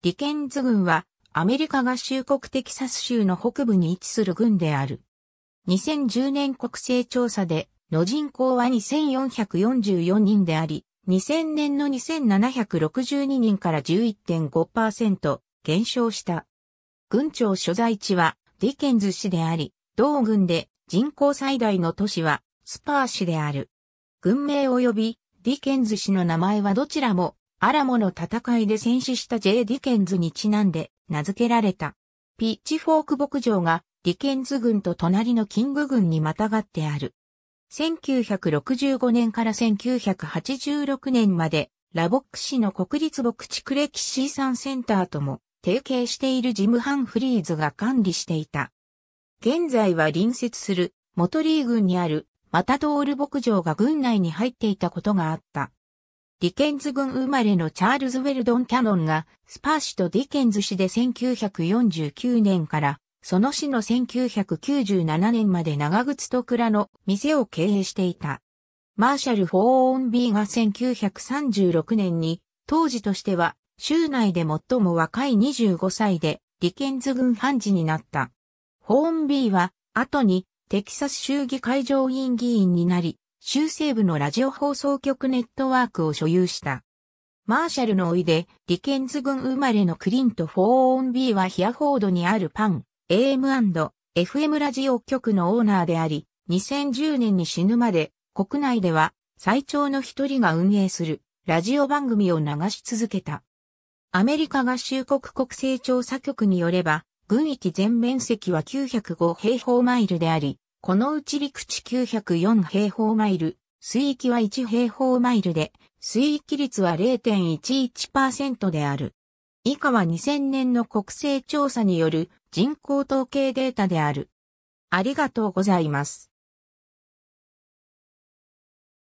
ディケンズ郡はアメリカ合衆国テキサス州の北部に位置する郡である。2010年国勢調査での人口は2444人であり、2000年の2762人から11.5%減少した。郡庁所在地はディケンズ市であり、同郡で人口最大の都市はスパー市である。郡名及びディケンズ市の名前はどちらもアラモの戦いで戦死した J. ディケンズにちなんで名付けられた。ピッチフォーク牧場がディケンズ郡と隣のキング郡にまたがってある。1965年から1986年までラボック市の国立牧畜歴史遺産センターとも提携しているジム・ハンフリーズが管理していた。現在は隣接するモトリー郡にあるマタドール牧場が郡内に入っていたことがあった。ディケンズ郡生まれのチャールズ・ウェルドン・キャノンがスパー市とディケンズ市で1949年からその市の1997年まで長靴と鞍の店を経営していた。マーシャル・フォーンビーが1936年に当時としては州内で最も若い25歳でディケンズ郡判事になった。フォーンビーは後にテキサス州議会上院議員になり、州西部のラジオ放送局ネットワークを所有した。マーシャルの甥で、ディケンズ郡生まれのクリント・フォーンビーはヒアフォードにあるパン、AM&FM ラジオ局のオーナーであり、2010年に死ぬまで、国内では最長の一人が運営するラジオ番組を流し続けた。アメリカ合衆国国勢調査局によれば、郡域全面積は905平方マイルであり、このうち陸地904平方マイル、水域は1平方マイルで、水域率は0.11%である。以下は2000年の国勢調査による人口統計データである。ありがとうございます。